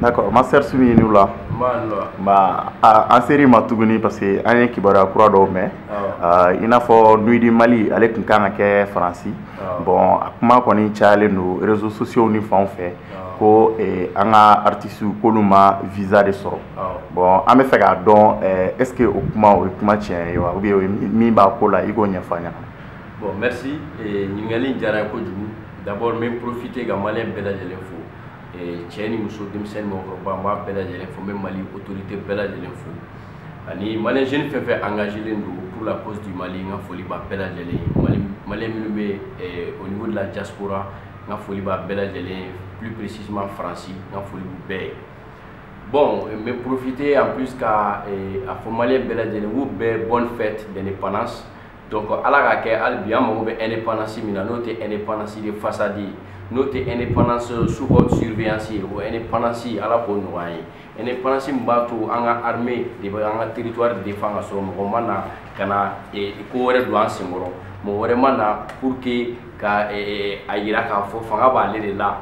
d'accord. Master sumi n'u la ba an seri ma tuguni parce que an ye kibaruya kura dɔw mɛn i n'a fɔ nuidi mali ale tun kan ka kɛ faransi bon a kuma kɔni cayalen don réseaux sociaux ni fanw fɛ ko an ka artisiw k'olu ma visa de sɔrɔ bon an bɛ fɛ k'a dɔn est ce que o kuma o ye kuma tiɲɛ ye wa ou bien min b'a ko la i k'o ɲɛfɔ an ɲɛna bon merci. Ɲininkali diyara n ye kojugu d'abord n bɛ profiter ka maliyɛn bɛɛ lajɛlen fo cɛ ni muso denmisɛnnin mɔgɔkɔrɔba n b'a bɛɛ lajɛlen fo bɛ mali autorité bɛɛ lajɛlen fo. Ani maliyɛn jeune fɛn fɛn engagé don pour la cause du mali n ka foli b'a bɛɛ lajɛlen ye. Minnu bɛ au niveau de la diaspora n ka foli b'a bɛɛ lajɛlen plus précisément faransi n ka foli bɛɛ ye. Bon n bɛ profiter en plus ka a fɔ maliyɛn bɛɛ lajɛlen k'u bɛɛ bonne fête d'indépendance donc ala ka kɛ hali bi an mago bɛ indépendance indépendance de façade ye n'o indépendance sous surveillance ye indépendance ala k'o nɔgɔya indépendance de territoire défend ka sɔrɔ mɔgɔ ma na na pour que ka a yira k'a de la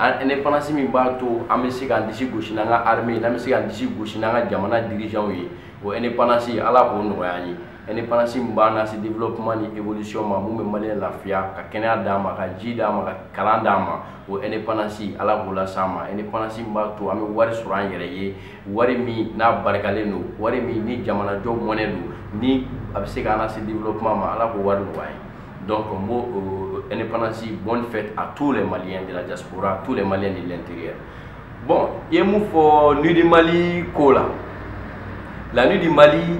indépendance min b'a to an bɛ se k'an disi gosi n'an ka armée n'an bɛ se k'an disi gosi n'an ka jamana dirigeants ye o indépendance ala k'o nɔgɔya an ye indépendance min b'an na se développement ni évolution ma mun bɛ maliyɛn lafiya ka kɛnɛya d'an ma ka ji d'an ma ka kalan d'an ma o indépendance ala k'o las'an ma. Indépendance min b'a to an bɛ wari sɔrɔ an yɛrɛ ye. Wari min n'a barikalen don wari min ni jamanajɔ mɔnɛ don ni a bɛ se k'an lase développement ma ala k'o wari nɔgɔya ye donc n b'o indépendance bonne fête à tous les maliens de la diaspora tous les maliens de l'intérieur bon i ye mun fɔ nuit du mali ko la nuit du mali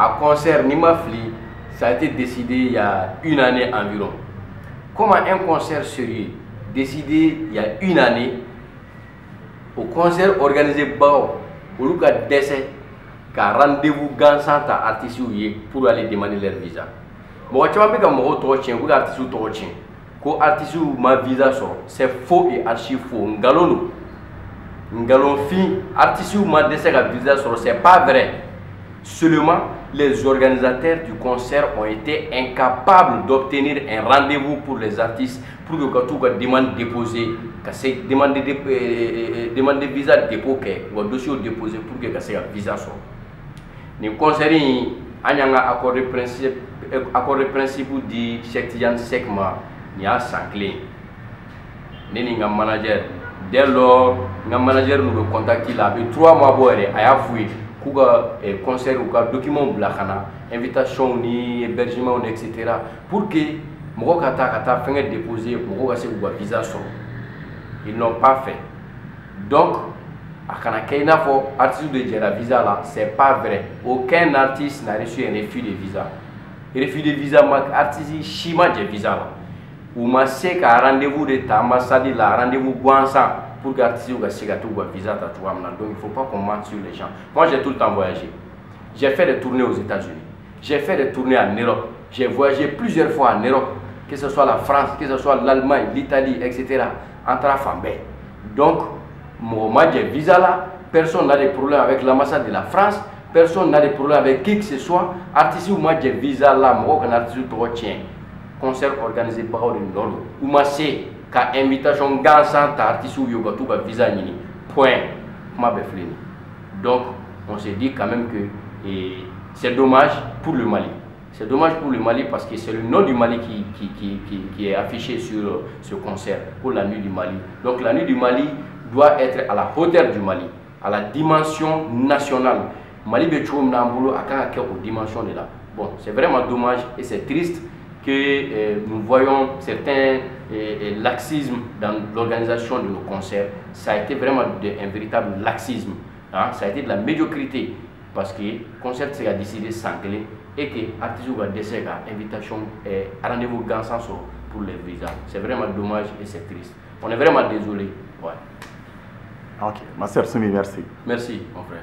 à concert Nimafli, ça a été décidé il y a une année environ. Comment un concert sérieux décidé il y a une année au concert organisé par cas d'essai qu'un rendez-vous gagnant à artistes pour aller demander leur visa? Tu tiens, vous artistes ou tiens, que artistes ma visa c'est faux et archi faux. Visa c'est pas vrai. Seulement, les organisateurs du concert ont été incapables d'obtenir un rendez-vous pour les artistes pour que déposée, que c'est demande de demande visa dépôt dossier pour que visa anyanga accord de principe accord principe di Cheikh Tidiane Seck ma ni a sanclé. Ne ni nga manager? Dès lors nga manager nous contacter là, bi 3 mois bo yɛrɛ a y'a fouillé k'u ka concert u ka document bila ka invitation ni hébergement etc pour que mɔgɔ ka taa ka taa fɛngɛ déposer mɔgɔ ka se k'u ka visa sɔrɔ ils n'ont pas fait. Donc a kana i n'a fɔ artiste de jɛra visa la c'est pas vrai. Aucun artiste n'a reçu un refus de visa. Refus de visa ma artiste si ma visa la. U ma se ka rendez-vous de ta ambassade la rendez-vous gansan pour que artistes ka se visa ta cogoya min donc il faut pas qu'on mente sur les gens. Moi j'ai tout le temps voyagé. J'ai fait des tournées aux États-Unis. J'ai fait des tournées en Europe. J'ai voyagé plusieurs fois en Europe. Que ce soit la France que ce soit l'Allemagne l'Italie etc en bɛɛ donc mɔgɔ ma visa la personne n'a de problème avec l'ambassade de la France. Personne n'a de problème avec qui que ce soit. Artistes ma jɛ visa la mɔgɔ kana artiste tɔgɔ tiɲɛ concert organisé bagaw de nɔ don u ma se ka invitation gansan ta artistes ye u ka t'u visa ɲini point. Kuma donc on se dit quand même que c'est dommage pour le Mali. C'est dommage pour le Mali parce que c'est le nom du Mali qui, qui, qui, qui, qui est affiché sur ce concert pour la nuit du Mali. Donc la nuit du Mali doit être à la hauteur du Mali à la dimension nationale Mali bɛ cogo a kan ka kɛ dimension de la bon c'est vraiment dommage et c'est triste que euh, nous voyons certains euh, laxismes dans l'organisation de nos concerts. Ça a été vraiment un véritable laxisme. Hein? Ça a été de la médiocrité. Parce que le concert s'est décidé s'engueuler et que l'artiste a décidé invitation et rendez-vous gagnant pour les visas. C'est vraiment dommage et c'est triste. On est vraiment désolé. Ok, ma sœur Soumi, merci. Merci, mon frère.